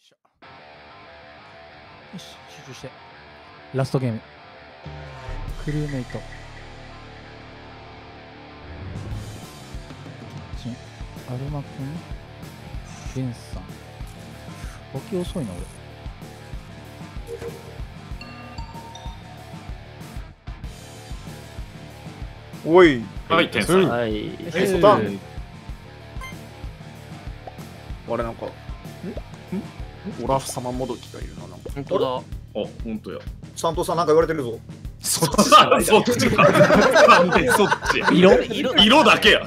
しょ。よし集中して。ラストゲーム。クルーメイト。キッチンアルマくん。ベンさん。起き遅いなおい。はい、天才。はい。えそうだ。あれなんかオラフ様もどきがいるななんか本当だ。あ、本当や。サントさんなんか言われてるぞ。そっちじゃないそっちそっちや。色？色？色？だけや。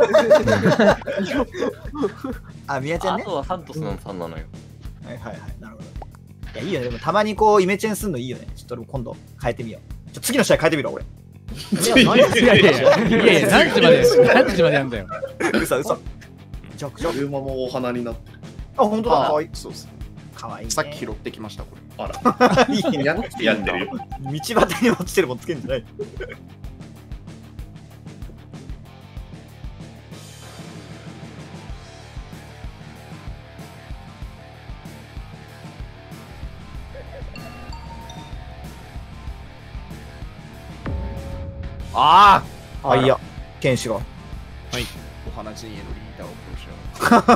あ、宮ちゃんね。あとはサントスのさんなのよ。はいはいはい。なるほど。いや、いいよね。でもたまにこう、イメチェンすんのいいよね。ちょっと今度変えてみよう。ちょ次の試合変えてみろ、俺。いやいやいやいやいや何時まで？何時までやんだよ嘘嘘。ジョクジョク。車もお花になってる。あ、本当だ。あかわいい。そうですね。かわいい、ね。さっき拾ってきました、これ。あら、いいね。やってやってるよ。道端に落ちてるもんつけんじゃない。ああ、いや。剣士が。お花陣営のリーダーを殺し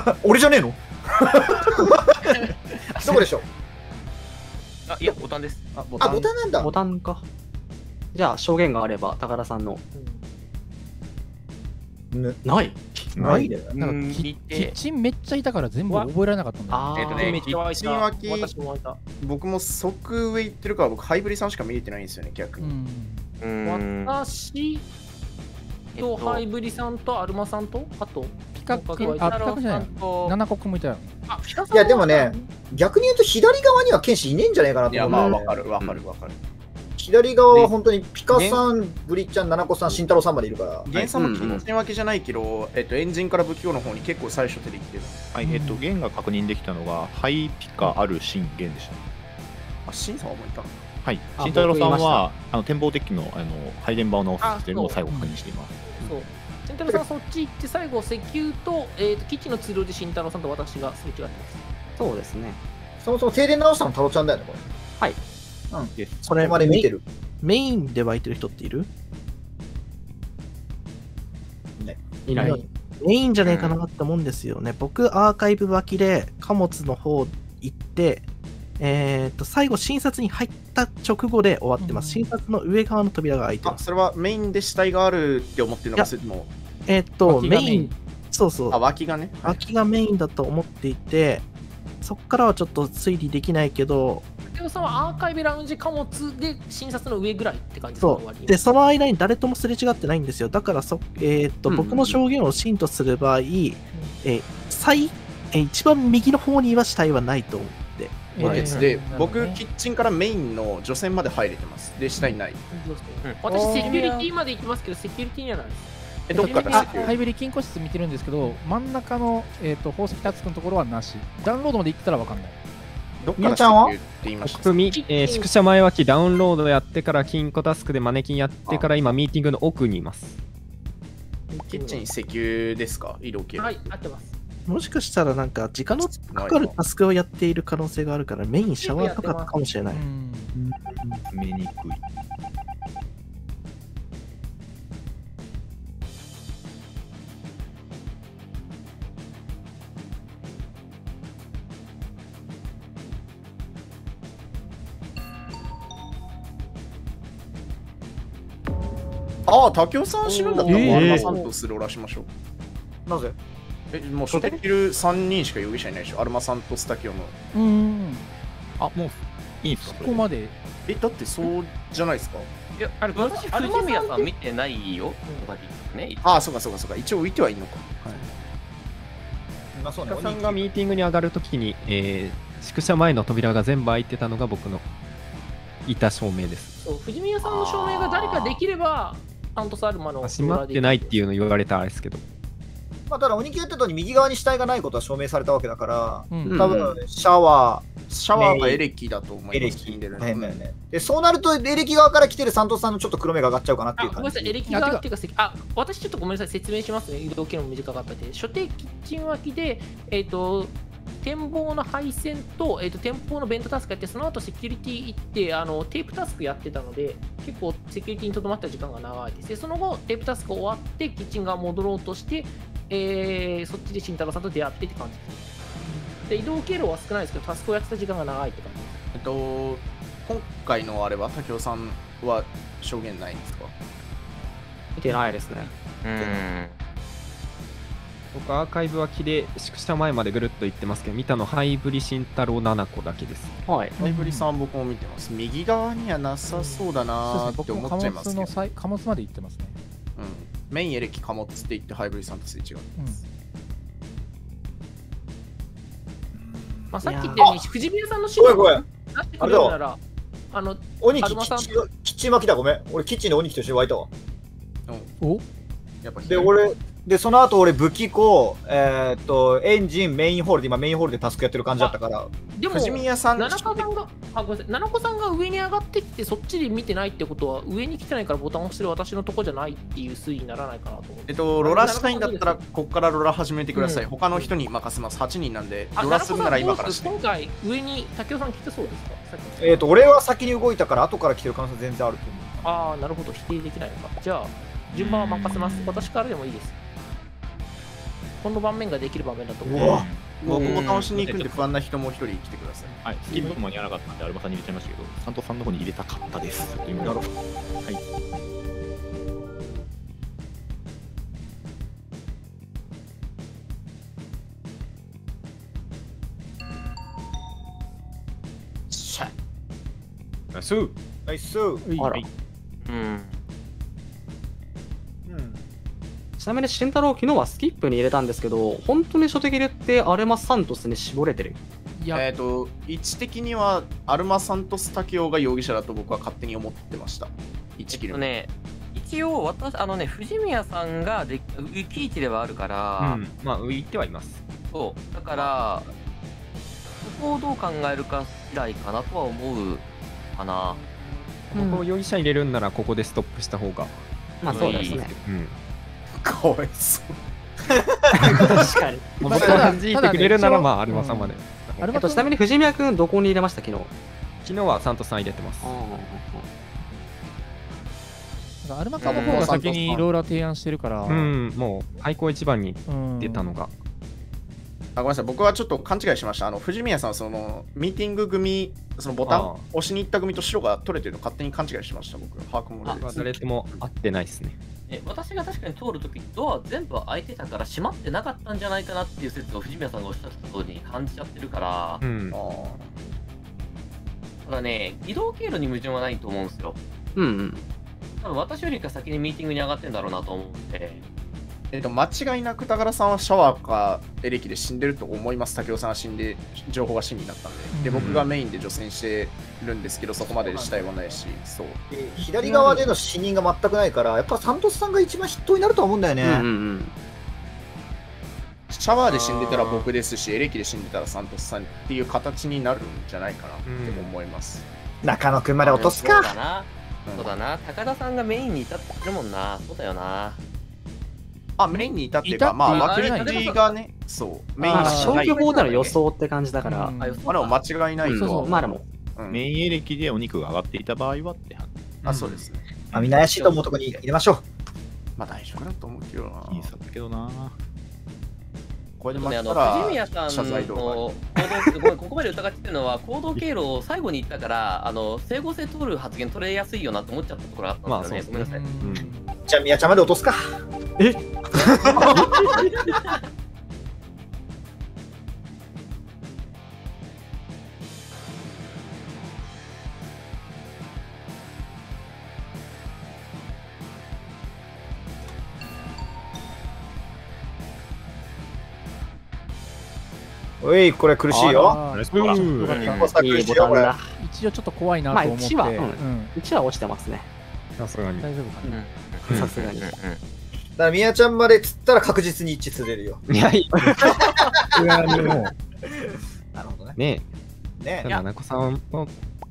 合う。俺じゃねえの？どこでしょう？あ、いや、ボタンです。あ、ボあ、タンボタンなんだボ。タンか。じゃあ、証言があれば、高田さんの。ぬないないね。うんなんかキッチンめっちゃいたから全部覚えられなかったんだえっとね、キッチン脇私も湧いた。僕も即上行ってるから、僕、ハイブリさんしか見えてないんですよね、逆に。うんうーん。私えっととハイブリさんとアルマさんと？あと？あピカ君じゃないと七国もいたよいや、でもね、逆に言うと左側には剣士いねえんじゃねえかなといや、思う。まあ、わかる、わかる、わかる。左側は本当にピカさん、ブリちゃん、七子さん、慎太郎さんまでいるから。原産のキうんうんッチン分けじゃないけど、えっと、エンジンから武器用の方に結構最初出てきてる。はい、えっと、弦が確認できたのが、ハイピカある新弦でした。あ、シンさんはもういたの？はい、あ慎太郎さんは、あの展望デッキのあの配電盤を直すっていうのを最後確認しています。そう慎太郎さんそっち行って最後石油と,、えー、とキッチンの通路で慎太郎さんと私がすれ違ってますそうですね。そもそも停電直したの太郎ちゃんだよね、これ。はい。うん。そこまで見てる。メインで湧いてる人っている？いない。メインじゃねえかなって思うんですよね。僕、アーカイブ脇で貨物の方行って、えっ、と、最後、診察に入った直後で終わってます。うん診察の上側の扉が開いてあ、ます。それはメインで死体があるって思ってるのか、いやそれとも、えっ、と、脇がメインメイン、そうそうあ、、脇がね。はい脇がメインだと思っていて、そっからはちょっと推理できないけど、竹雄さんはアーカイブラウンジ貨物で診察の上ぐらいって感じですか？そう。で、その間に誰ともすれ違ってないんですよ。だからそ、えっ、と、うんうんうん僕の証言を真とする場合、えー最、えー一番右の方には死体はないとで僕、キッチンからメインの除染まで入れてます。で、下にない。私セキュリティまで行きますけどセキュリティにはないですえ、どっからハイブリ金庫室見てるんですけど真ん中の、えー、と宝石タツクのところはなし。ダウンロードまで行ったら分かんない。どっからちゃんは？ュって言いました？組、えー宿舎前脇ダウンロードやってから金庫タスクでマネキンやってから今ミーティングの奥にいます。キッチン石油ですか？色系。はい合ってますもしかしたらなんか時間のかかるタスクをやっている可能性があるからメインシャワーとかかもしれない。うん見にくい。ああ、竹雄さん死ぬんだったら、もうえーアルマさんとスルおらしましょう。なぜ？え、もう初手キル3人しか容疑者いないでしょ？アルマさんとスタキオの。うんあ、もういいんすか？そこまで？え、だってそうじゃないですか。いや、あれ、私、アルマさん藤宮さん見てないよ。ね。ああ、そうかそうかそうか。一応浮いてはいいのか。まあそうねさんがミーティングに上がるときに、えー宿舎前の扉が全部開いてたのが僕のいた証明です。そう藤宮さんの証明が誰かできればサントスアルマの閉まってないっていうの言われたらあれですけど。まあ、ただ、鬼木やってたように右側に死体がないことは証明されたわけだから、うん多分、シャワシャワーがエレキだと思ー、エレいます。キ死んでるの大変だよね。で、そうなると、エレキ側から来てるサントスさんのちょっと黒目が上がっちゃうかなっていう感じ。あごめんなさい、エレキ側っていうか、せあ私ちょっとごめんなさい、説明しますね、移動経路も短かったで、所定キッチン脇で、えっ、と、展望の配線と,、えー、と展望のベントタスクやって、その後セキュリティ行ってあの、テープタスクやってたので、結構セキュリティにとどまった時間が長いです。で、その後、テープタスク終わって、キッチン側戻ろうとして、えーそっちで慎太郎さんと出会ってって感じです。で、移動経路は少ないですけど、タスクをやってた時間が長いって感じです。えっと、今回のあれは、竹雄さんは証言ないんですか？見てないですね。うん。僕アーカイブ脇で宿舎前までぐるっと行ってますけど見たのハイブリ慎太郎7個だけですはい。ハイブリさんは僕も見てます。右側にはなさそうだなーって思っちゃいますけど貨物まで行ってますね。うん、メインエレキ貨物って言ってハイブリさんとすれ違う。まあ、さっき言ったように、藤宮さんの資料ごめんごめん。出してくれるなら、あの、鬼キッチンキッチン巻きだ、ごめん。俺キッチンで鬼キと一緒に湧いたわ。お？やっぱで、俺、で、その後俺武器庫、えーっと、エンジン、メインホールで、今メインホールでタスクやってる感じだったから、でも、藤宮さん、七子さんが、あ、ごめんなさい、七子さんが上に上がってきて、そっちで見てないってことは、上に来てないからボタンを押してる私のとこじゃないっていう推移にならないかなと思って。えっと、ロラしたいんだったら、こっからロラ始めてください。うん他の人に任せます。8人なんで、あロラするなら今からして。今回、上に竹雄さん来てそうですか？えーっと、俺は先に動いたから、後から来てる可能性全然あると思う。ああ、なるほど、否定できないのか。じゃあ、順番は任せます。私からでもいいです。この盤面ができる場面だと思う。うわ僕も倒しに行くんで不安な人もう一人来てください。はい、スキップ間に合わなかったんで、アルバさんに入れちゃいましたけど、サントさんの方に入れたかったです。なるほど。はい。ナイスーナイス。うん。あら。うん。ちなみに慎太郎、昨日はスキップに入れたんですけど、本当に初手切れってアルマサントスに絞れてる？いや、えっと、位置的には、アルマサントスタケオが容疑者だと僕は勝手に思ってました。1キル。えっとね、一応私、あのね、藤宮さんがで浮き位置ではあるから、うんまあ浮いてはいますそう、だから、そこをどう考えるか次第かなとは思うかな。ここ容疑者入れるんならここでストップした方がまあそうですね。うんかわいそう。確かに。まあまあ僕は弾いてくれるならまあアルマさん。までアルバえっと、ちなみに藤宮君、どこに入れました、昨日。昨日はサントさん入れてます。なんかアルマカの方が先にローラー提案してるから、うん。もう開口一番にうん出たのがあごめんなさい、僕はちょっと勘違いしました。あの藤宮さんはそのミーティング組、そのボタン押しに行った組と白が取れてるの勝手に勘違いしました、僕。把握もまあ誰とも合ってないですねえ私が確かに通るときドア全部開いてたから閉まってなかったんじゃないかなっていう説を藤宮さんがおっしゃってた通りに感じちゃってるから、うんあただね、移動経路に矛盾はないと思うんですよ。うんうん。多分私よりか先にミーティングに上がってんだろうなと思うんで、えっと、間違いなく高田さんはシャワーかエレキで死んでると思います。竹雄さんが死んで、情報が死になったんで。で、うん僕がメインで除染してるんですけど、そこまで死体はないし、そう。で左側での死人が全くないから、やっぱサントスさんが一番筆頭になるとは思うんだよね。うんうんうん。シャワーで死んでたら僕ですし、エレキで死んでたらサントスさんっていう形になるんじゃないかなって思います。中野くんまで落とすか。そうだな。うんそうだな。高田さんがメインにいたってるもんな。そうだよな。あ、メインにいたっていうか、まあ、言分ってないけがね、そう、メインまあ、に消去法での予想って感じだから、まあ、でも間違いないとは思う。まあでも、うんメインエレキでお肉が上がっていた場合はって話。あ、そうですね。まあ、みんな怪しいと思うとこに入れましょう。まあ大丈夫だと思うけどな。いいさだけどな。これで負ね、あのけたら藤宮さんの行動、ごめんここまで疑ってるのは、行動経路を最後に言ったから、あの整合性取る発言取れやすいよなと思っちゃったところがあったんですよね。まあごめんなさい。うんじゃあ、宮ちゃんまで落とすか。おい、これ苦しいよ。一応ちょっと怖いなまあと思って、一はうん。うん。1は落ちてますね。さすがに。大丈夫かな、うん。さすがに。うん。うん。だから、宮ちゃんまでつったら確実に一致するよ。いやいや。も なるほどね。うねねえ。七子さんの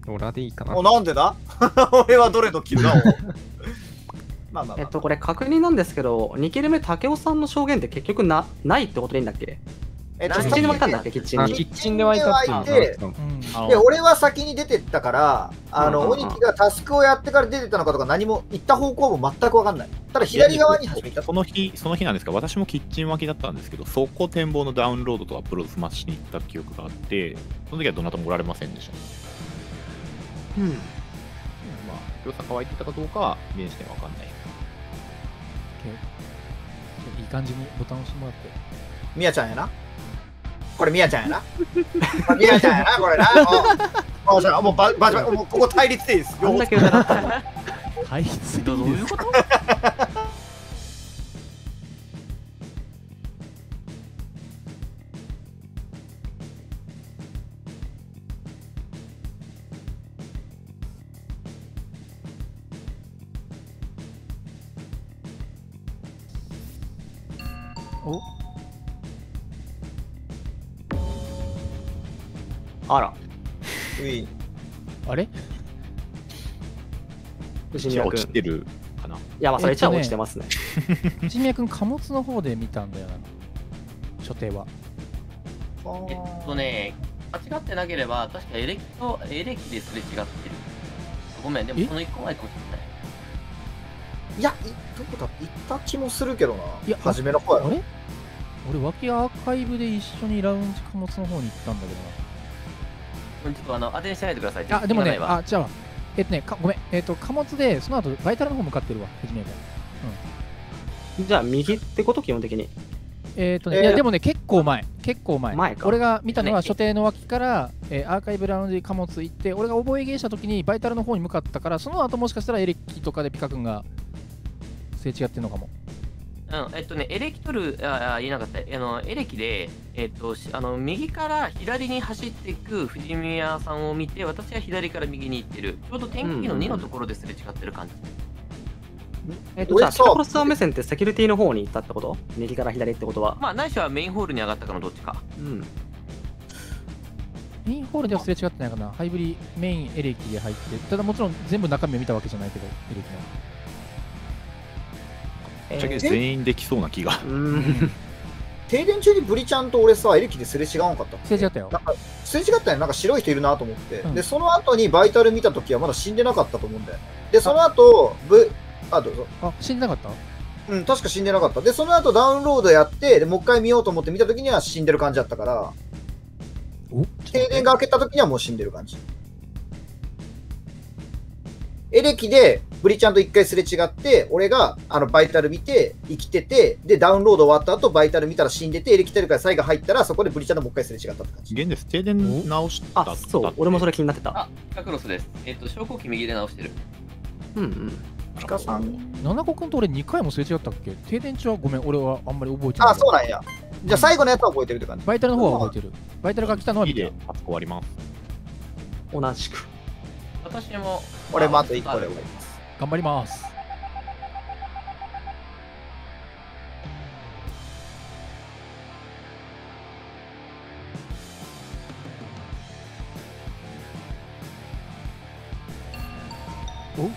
ローラーでいいかな。お、なんでだ？俺はどれのキルだ？まあまあまあ、えっと、これ確認なんですけど、2キル目、竹雄さんの証言って結局なないってことでいいんだっけ？えっと、キッチンに巻いたんだっけ、キッチンあに。キッチンで湧いたっていうで俺は先に出てったから、あの、うんうんうん鬼木がタスクをやってから出てったのかとか何も、行った方向も全く分かんない。ただ左側に始めた。その日、その日なんですが、私もキッチン脇だったんですけど、そこ展望のダウンロードとアップロード済ましに行った記憶があって、その時はどなたもおられませんでした。うん。まあ、良さが湧いてたかどうかは、現時点わかんない。いい感じにボタン押してもらって。みやちゃんやな。これみやちゃんやな。みやちゃんやな、これな。もう、もうババチバチ、もうここ対立でいいです。あんだけ疑ったのに。はい、ついどういうですこと？あら、ういあれ？藤宮君。落ちてるかな。いや、まあ、それ一番落ちてますね。藤宮君、貨物の方で見たんだよな。所定は。えっとね、間違ってなければ、確かエレキとエレキですれ違ってる。ごめん、でもえ？その一個前かもしれない。いや、いどこだ？行った気もするけどな。いや初めの方やろ。あれ？俺、脇アーカイブで一緒にラウンジ貨物の方に行ったんだけちょっとあの当てにしないでください。あ、でもね、あ、違うわ。えっとね、かごめん。えっと、貨物で、その後、バイタルの方向かってるわ、藤宮君。じゃあ、右ってこと基本的に。えっとね、えーいや、でもね、結構前。結構前。前か俺が見たのは、ね所定の脇から、えーアーカイブラウンジ貨物行って、俺が覚え芸した時にバイタルの方に向かったから、その後もしかしたらエレキとかでピカ君が、すれ違ってるのかも。うん、えっとね、エレキ取る、ああ言えなかった、あのエレキで、えっと、しあの右から左に走っていく藤宮さんを見て、私は左から右に行ってる、ちょうど天気の2のところですれ違ってる感じ。えっと、じゃあ、ピタコロスさん目線ってセキュリティの方に行ったってこと？右から左ってことは。まあ、ないしはメインホールに上がったかのどっちか。うん。メインホールではすれ違ってないかな。ハイブリメインエレキで入って、ただもちろん全部中身を見たわけじゃないけど、エレキの。ぶっちゃけ全員できそうな気が。うん。停電中にブリちゃんと俺さ、エレキですれ違わんかったすれ違ったよなんか、すれ違ったよ。なんか白い人いるなと思って。うんで、その後にバイタル見たときはまだ死んでなかったと思うんだよ。で、その後、ブ、あ、どうぞ。あ、死んでなかった？うん、確か死んでなかった。で、その後ダウンロードやって、でもう一回見ようと思って見たときには死んでる感じだったから、お？停電が明けたときにはもう死んでる感じ。エレキでブリちゃんと一回すれ違って、俺があのバイタル見て生きてて、で、ダウンロード終わった後バイタル見たら死んでて、エレキテルから最後入ったら、そこでブリちゃんともう一回すれ違ったって感じ。現です。停電直したあ、そう。俺もそれ気になってた。あ、ピカクロスです。えっと、昇降機右で直してる。うんうん。ピカさん？七子君と俺2回もすれ違ったっけ？停電中はごめん、俺はあんまり覚えてない。あ、そうなんや。じゃあ最後のやつは覚えてるって感じ。バイタルの方は覚えてる。バイタルが来たのは見てで初終わります。同じく。私も。俺もあと1個で終わります。頑張ります。お？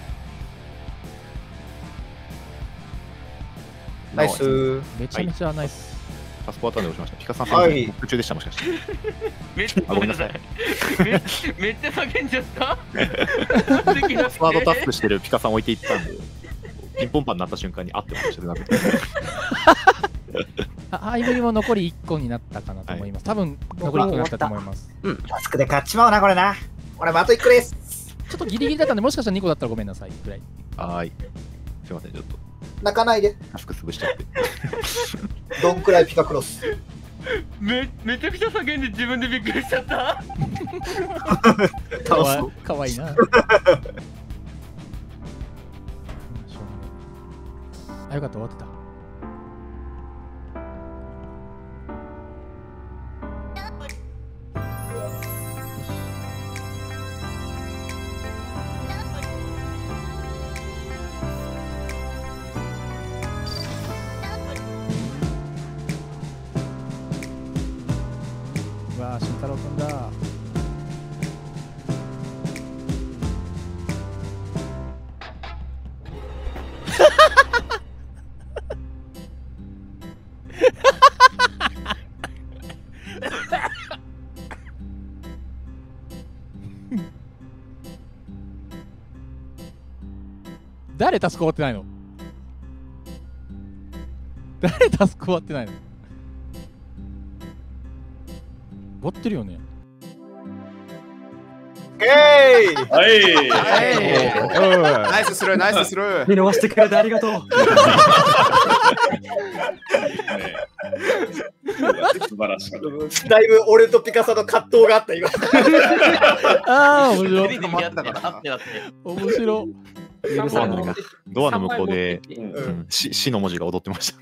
ナイスー。めちゃめちゃナイス。パスポートで押しました？ピカさん、はい途中でした、もしかして。めっちゃあごめんなさい。めめっちゃ叫んじゃった？パ スワードタスクしてるピカさん置いていったんで、ピンポンパンになった瞬間にあってましたねなくて。あハイブリも残り1個になったかなと思います。多分残り1個になったと思います。タスクで勝っちまうな、これな。俺もあと1個です。ちょっとギリギリだったんで、もしかしたら2個だったらごめんなさいくらい。はーい。すいません、ちょっと泣かないで。タスク潰しちゃって。どんくらいピカクロス。めめちゃくちゃ叫んで自分でびっくりしちゃった。かわかわいいな。あ、よかった、終わってた。誰タスク終わってないの？誰タスク終わってないの？終わってるよね。えい。はい。ナイススルー、ナイススルー。見逃してくれてありがとう。素晴らしかった。だいぶ俺とピカサの葛藤があった今。ああ面白い。面白いドアの向こうで、うん死の文字が踊ってました。